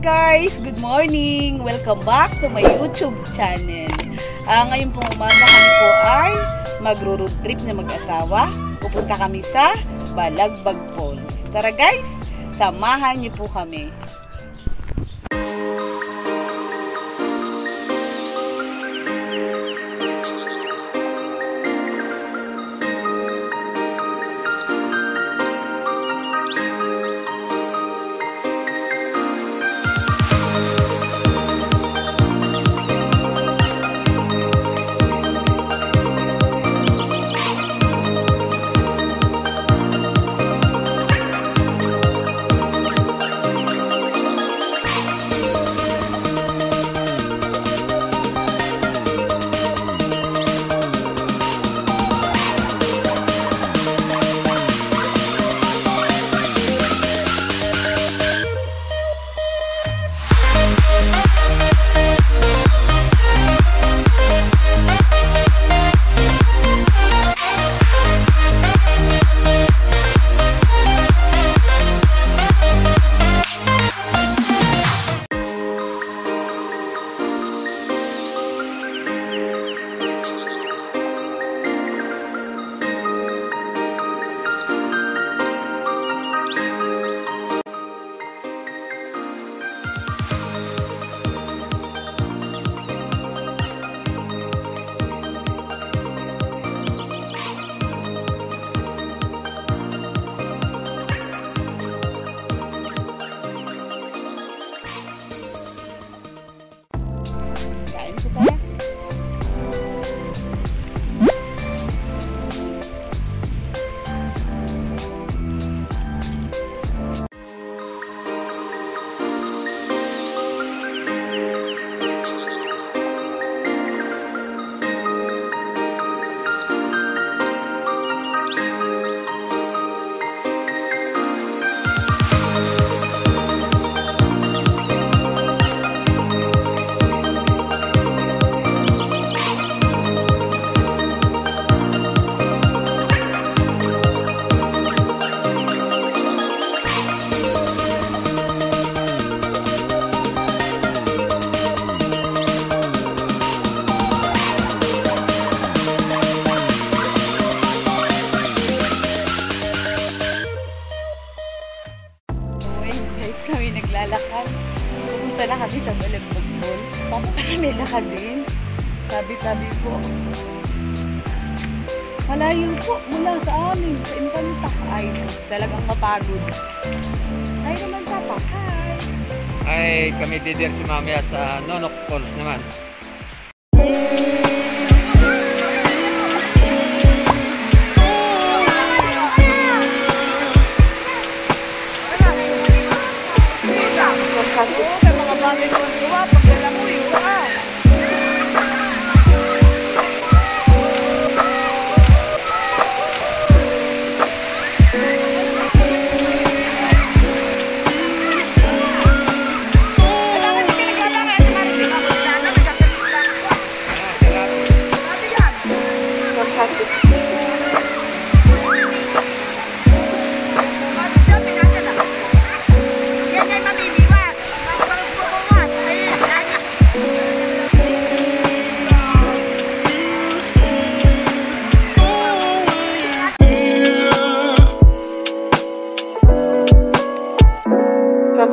guys! Good morning! Welcome back to my YouTube channel. Uh, ngayon pong umaga kami po ay magro-road trip na mag-asawa. Pupunta kami sa Balagbag Falls. Tara guys, samahan niyo po kami. Tabi-tabi po. Malayo po mula sa amin, sa Infanta. Ay, talagang mapagod. Ay naman, Papa. Hi! ay kami didiretso mamaya sa Nonok Falls naman. Oo,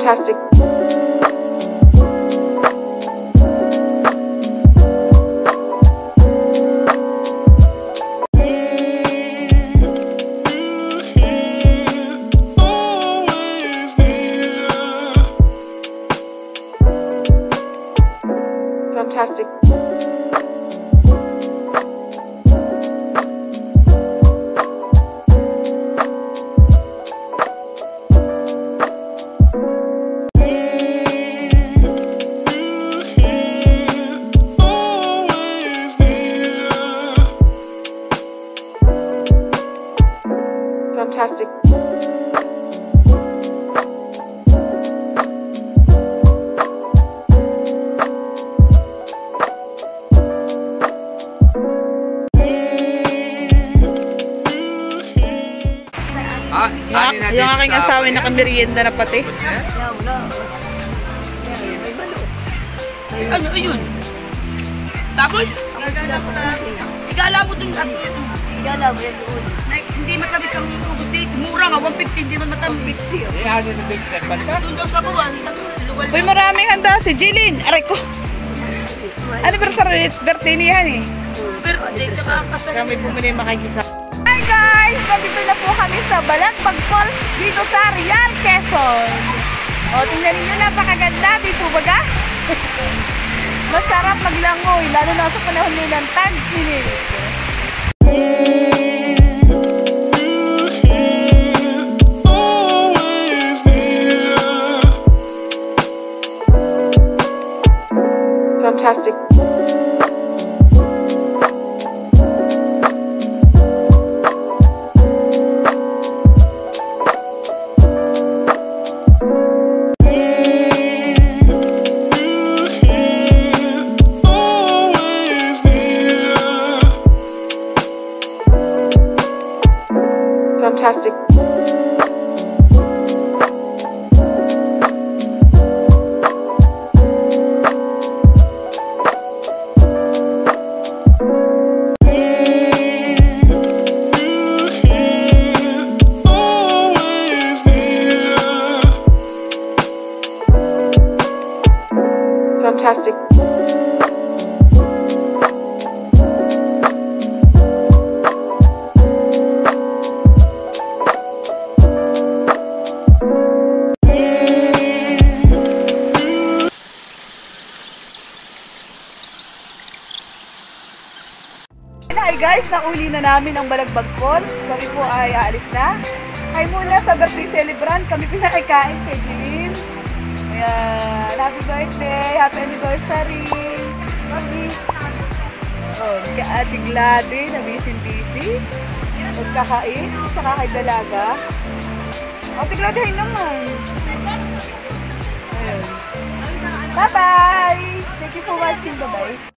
Fantastic. Ah, Yung, yung aking asawa na kamerienda na pati. Ano, ayun. Tapos, igala mo dun. Igala mo yan doon. Hindi matamis ang ubus dito. Mura nga, 150, hindi man matamis. Eh, ano na din sa banta? Doon daw sa buwan. Uy, maraming handa si Jilin. Aray ko. Ano pero sa birthday yan eh. Pero. Kami bumili makikita. Guys! Nandito na po kami sa Balagbag Falls dito sa Real, Quezon. O, tingnan ninyo, napakaganda dito baga. Masarap maglangoy, lalo na sa panahon nyo ng tag-init. Fantastic. Fantastic. Hi guys, nauli na namin ang Balagbag Falls. Kami po ay aalis na. Ay muna sa birthday celebrant, kami pinakikain kay Jilin. Ayan, happy birthday, happy anniversary. Mami. Oh, kay Ate Glady na busy-busy. Magkakain, tsaka kay Dalaga. Ate Glady, hay naman. Bye-bye! Thank you for watching. Bye-bye.